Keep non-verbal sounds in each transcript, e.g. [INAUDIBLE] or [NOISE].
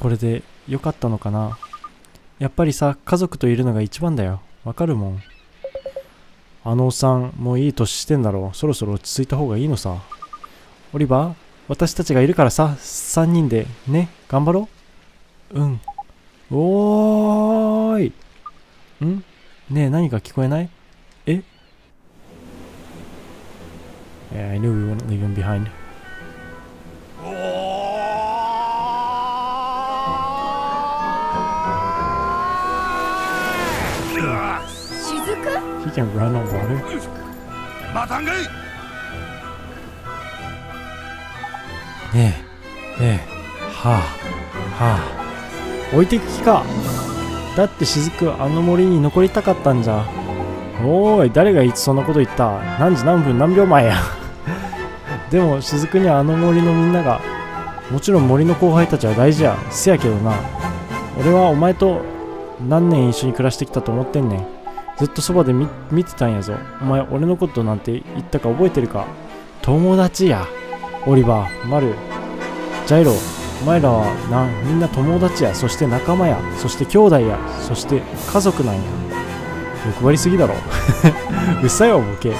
これで良かったのかな？やっぱりさ、家族といるのが一番だよ。わかるもん。あのおっさん、もういい年してんだろう。そろそろ落ち着いた方がいいのさ。オリバー、私たちがいるからさ、3人で、ね、頑張ろう。うん。おーい。ん？ねえ、何か聞こえない？え？Yeah, I knew we wouldn't leave him behind. Can run on water? またんがいねえ、ねえ、はあ、はあ。置いてく気か?だって雫、あの森に残りたかったんじゃ。おーい、誰がいつそんなこと言った?何時何分何秒前や? [LAUGHS] でも雫にはあの森のみんなが、もちろん森の後輩たちは大事や。せやけどな。俺はお前と何年一緒に暮らしてきたと思ってんねん。ずっとそばで見てたんやぞ。お前、俺のことなんて言ったか覚えてるか？友達や。オリバー、マル、ジャイロ、お前らはな、みんな友達や、そして仲間や、そして兄弟や、そして家族なんや。欲張りすぎだろ。[LAUGHS] うっさいわ、ボケ。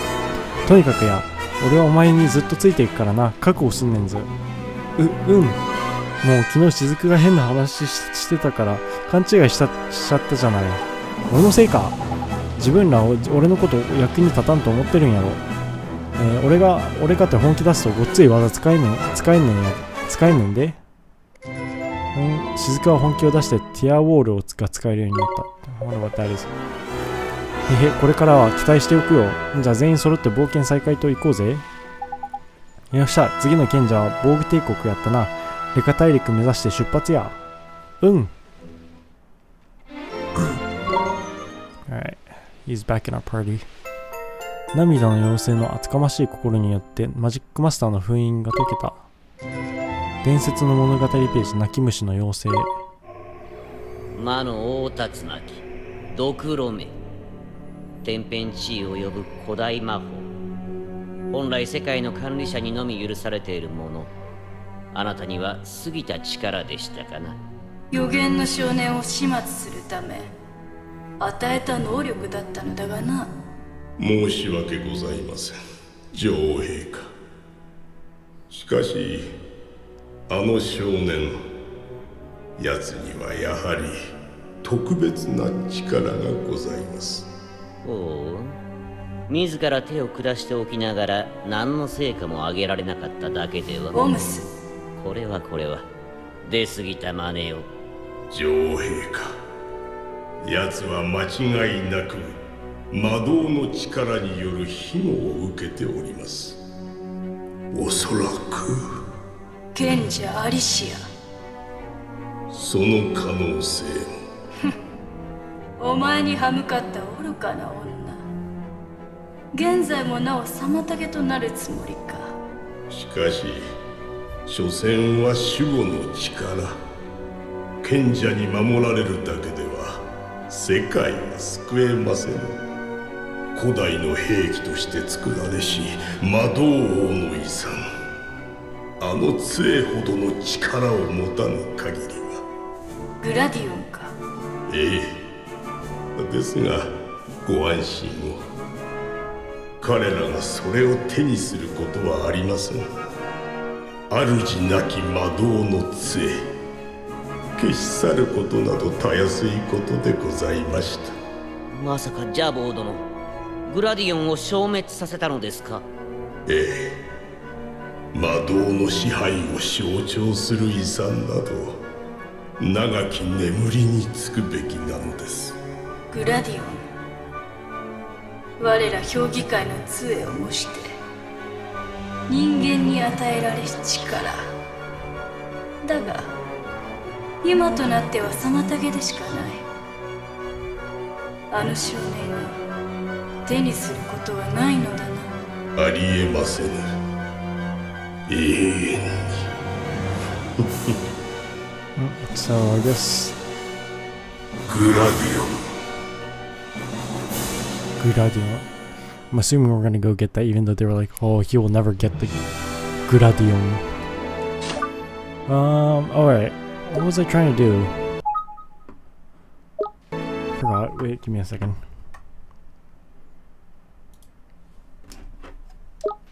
とにかくや、俺はお前にずっとついていくからな、覚悟すんねんぞ。う、うん。もう昨日雫が変な話ししてたから、勘違いしちゃったじゃない。俺のせいか。自分らを俺のこと役に立たんと思ってるんやろ。えー俺が、俺かって本気出すとごっつい技使えんねん、使えんねんや、使えんねんで。ほん、雫は本気を出してティアウォールをが使えるようになった。ほら、what that is へへ、これからは期待しておくよ。じゃあ全員揃って冒険再開と行こうぜ。よっしゃ、次の賢者は防具帝国やったな。レカ大陸目指して出発や。うん。Alright, he's back in our party. 涙の妖精の厚かましい心によってマジックマスターの封印が解けた。伝説の物語ページ、泣き虫の妖精。魔の大竜巻ドクロメ天変地異を呼ぶ古代魔法本来世界の管理者にのみ許されているものあなたには過ぎた力でしたかな予言の少年を始末するため与えた能力だったのだがな。申し訳ございません。女王陛下しかしあの少年奴にはやはり特別な力がございます。おう。自ら手を下しておきながら何の成果も上げられなかっただけでは。オムス。これはこれは。出過ぎた真似を。女王陛下奴は間違いなく魔導の力による庇護を受けております。おそらく。賢者アリシその可能性も。ア [LAUGHS] お前に歯向かった愚かな女。現在もなお妨げとなるつもりか。しかし所詮は守護の力。賢者に守られるだけでは世界は救えません。古代の兵器として作られし魔導王の遺産。あの杖ほどの力を持たぬ限りは。グラディオンか。ええ。ですがご安心を。彼らがそれを手にすることはありません。主なき魔導の杖消し去ることなどたやすいことでございました。まさかジャボー殿グラディオンを消滅させたのですか？ええ。魔導の支配を象徴する遺産など長き眠りにつくべきなのです。グラディオン我ら評議会の杖を模して人間に与えられし力。だが今となっては妨げでしかないあの少年が手にすることはないのだなありえませぬ永遠に So I guess グラディオン Gradion. I'm assuming we're gonna go get that, even though they were like, "Oh, he will never get the Gradion." Um. All right. What was I trying to do? Forgot. Wait, give me a second.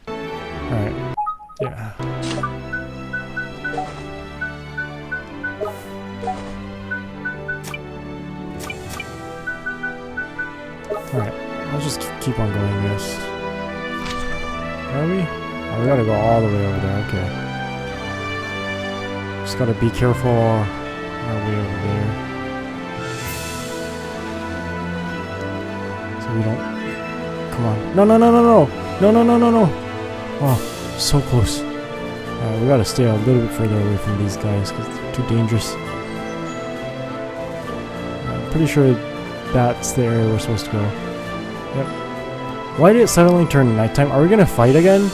Alright. Yeah. Alright. I'll just keep on going, yes. Are we? Oh, we gotta go all the way over there, okay. Gotta be careful our way over there. So we don't... Come on. No, no, no, no, no! No, no, no, no, no! Oh, so close. Alright, we gotta stay a little bit further away from these guys because they're too dangerous. I'm pretty sure that's the area we're supposed to go. Yep. Why did it suddenly turn nighttime? Are we gonna fight again?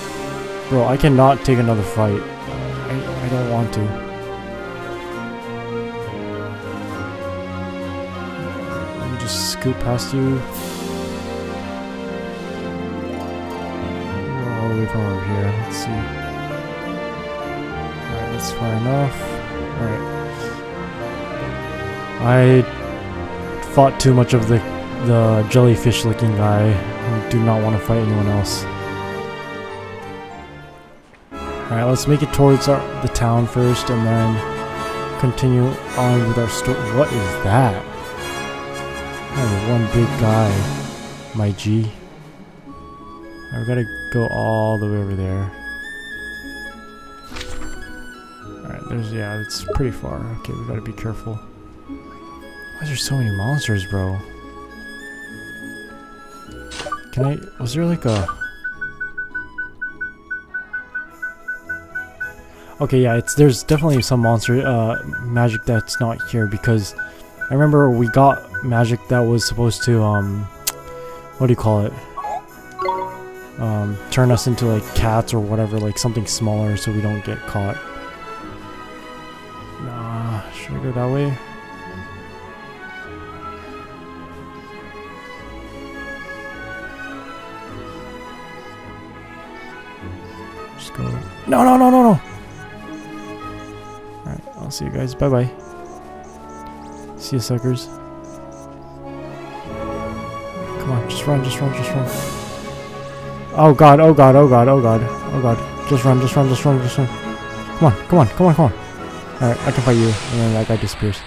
Bro, I cannot take another fight. I, I don't want to. Scoot past you. All the way from over here. Let's see. Alright, that's far enough. Alright. I fought too much of the the jellyfish looking guy. I do not want to fight anyone else. Alright, let's make it towards our, the town first and then continue on with our story. What is that? Is one big guy, my G. We gotta go all the way over there. Alright, there's, yeah, it's pretty far. Okay, we gotta be careful. Why is there so many monsters, bro? Can I, was there like a... Okay, yeah, it's there's definitely some monster uh, magic that's not here because I remember we got magic that was supposed to um, what do you call it? Um, turn us into like cats or whatever, like something smaller, so we don't get caught. Nah, should I go that way? Just go. No, no, no, no, no. Alright, I'll see you guys. Bye bye. See you, suckers. just run, just run, just run. Oh god, oh god, oh god, oh god, oh god. Just run, just run, just run, just run. Come on, come on, come on, come on. Alright, I can fight you. And then that guy disappears.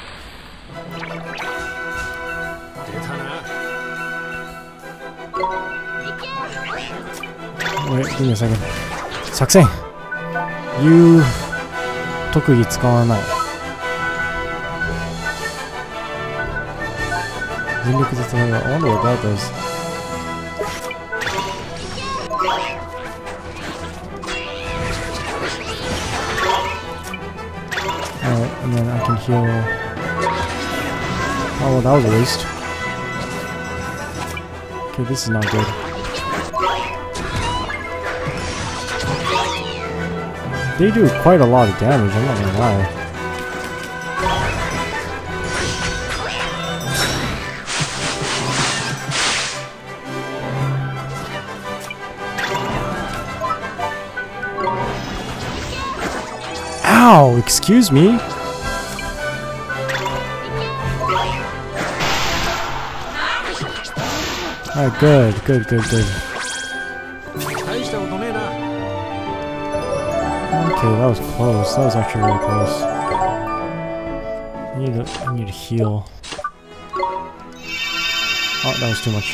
Wait, give me a second. 作戦 You 特技使わない全力で戦う I wonder what that does Alright, and then I can heal. Oh well that was a waste. Okay, this is not good. They do quite a lot of damage, I'm not gonna lie. Ow! Excuse me? Alright, good, good, good, good. Okay, that was close. That was actually really close. I need to, I need to heal. Oh, that was too much.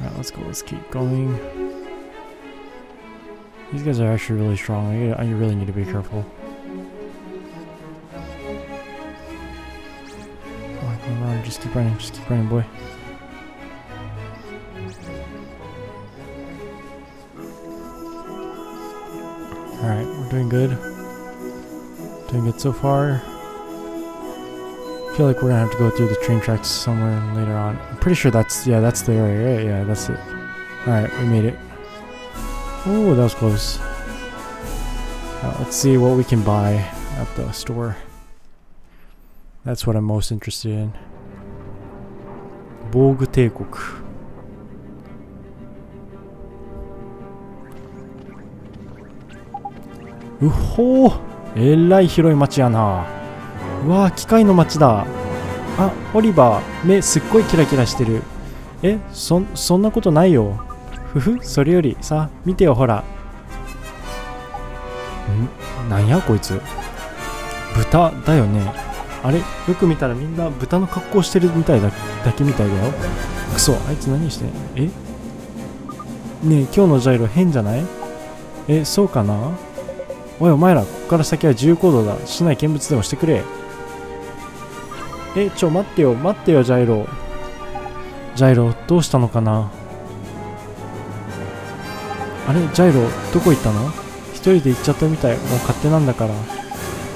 Alright, let's go. Let's keep going. These guys are actually really strong. I really need to be careful. Come on, come on, just keep running. Just keep running, boy. Alright, we're doing good. Doing good so far. I feel like we're gonna have to go through the train tracks somewhere later on. I'm pretty sure that's, yeah, that's the area? Yeah, that's it. Alright, we made it. Ooh, that was close. Uh, let's see what we can buy at the store. That's what I'm most interested in. Bolg 帝国うほーえらい広い町やなうわー機械の町だあオリバー目すっごいキラキラしてるえそそんなことないよふふそれよりさ見てよほら。ん？なんやこいつ。豚だよね。あれよく見たらみんな豚の格好してるみたいだだけみたいだよ。クソあいつ何してえ？ねえ今日のジャイロ変じゃない？えそうかな？おいお前らこっから先は自由行動だ市内見物でもしてくれ。えちょ待ってよ待ってよジャイロ。ジャイロどうしたのかな？あれジャイロどこ行ったの一人で行っちゃったみたいもう勝手なんだから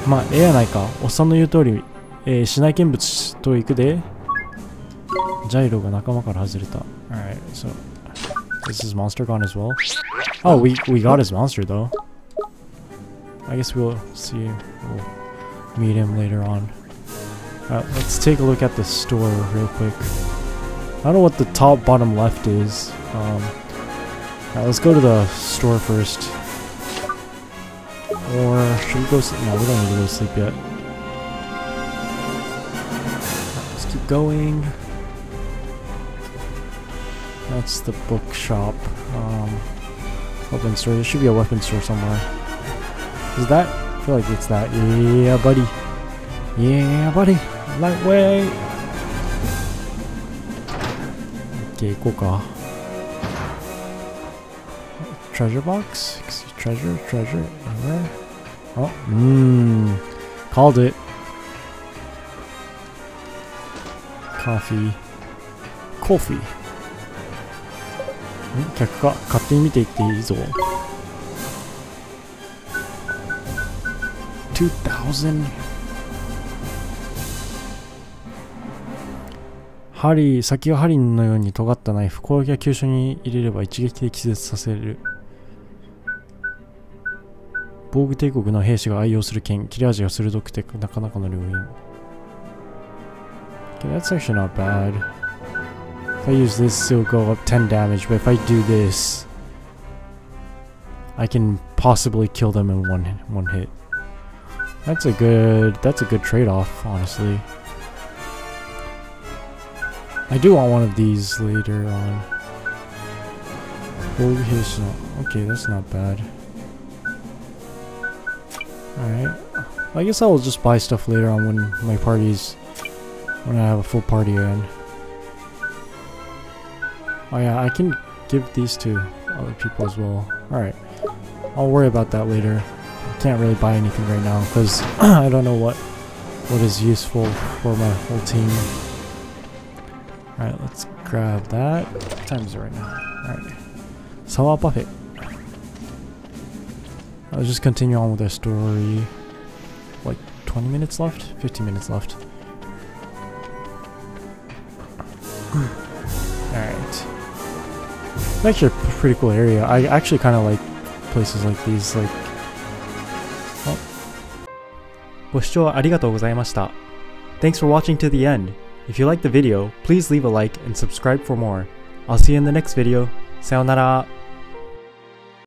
まあええやないかおっさんの言う通り、えー、市内見物と行くでジャイロが仲間から外れた Alright so is his monster gone as well oh we, we got his monster though I guess we'll see we'll meet him later on Alright, let's take a look at the store real quick. I don't know what the top bottom left is. Um, alright, let's go to the store first. Or should we go sleep? No, we don't need to go sleep yet. Alright, let's keep going. That's the bookshop. Um, weapon store. There should be a weapon store somewhere. Is that? I feel like it's that. Yeah, buddy. Yeah, buddy. Lightweight. Okay, 行こうか。 Treasure box? Treasure, treasure, anywhere? Oh, mmm. Called it. Coffee. Coffee. ん客か勝手に見ていっていいぞ。2000針先が針のように尖ったナイフ攻撃や急所に入れれば一撃で気絶させる防具帝国の兵士が愛用する剣切れ味が鋭くてなかなかの良品 Okay, that's actually not bad. If I use this, it'll go up 10 damage, but if I do this, I can possibly kill them in one one hit. That's a good that's a good trade-off, honestly. I do want one of these later on. Okay, that's not bad. Alright. I guess I'll just buy stuff later on when my party's... When I have a full party again. Oh yeah, I can give these to other people as well. Alright. I'll worry about that later. I can't really buy anything right now because [CLEARS THROAT] I don't know what what is useful for my whole team. Alright, let's grab that. What time is it right now? Alright. Salah Buffet. I'll just continue on with our story. Like 20 minutes left? 15 minutes left. [SIGHS] Alright. It's actually a pretty cool area. I actually kind of like places like these. Like, ご視聴ありがとうございました。Thanks for watching to the end. If you liked the video, please leave a like and subscribe for more. I'll see you in the next video. さようなら。